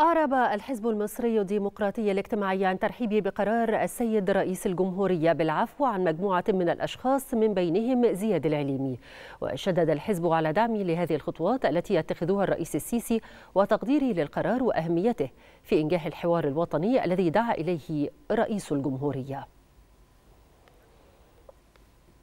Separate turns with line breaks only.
أعرب الحزب المصري الديمقراطي الاجتماعي عن ترحيبه بقرار السيد رئيس الجمهورية بالعفو عن مجموعة من الأشخاص من بينهم زياد العليمي. وشدد الحزب على دعمه لهذه الخطوات التي يتخذها الرئيس السيسي وتقديره للقرار وأهميته في إنجاح الحوار الوطني الذي دعا إليه رئيس الجمهورية.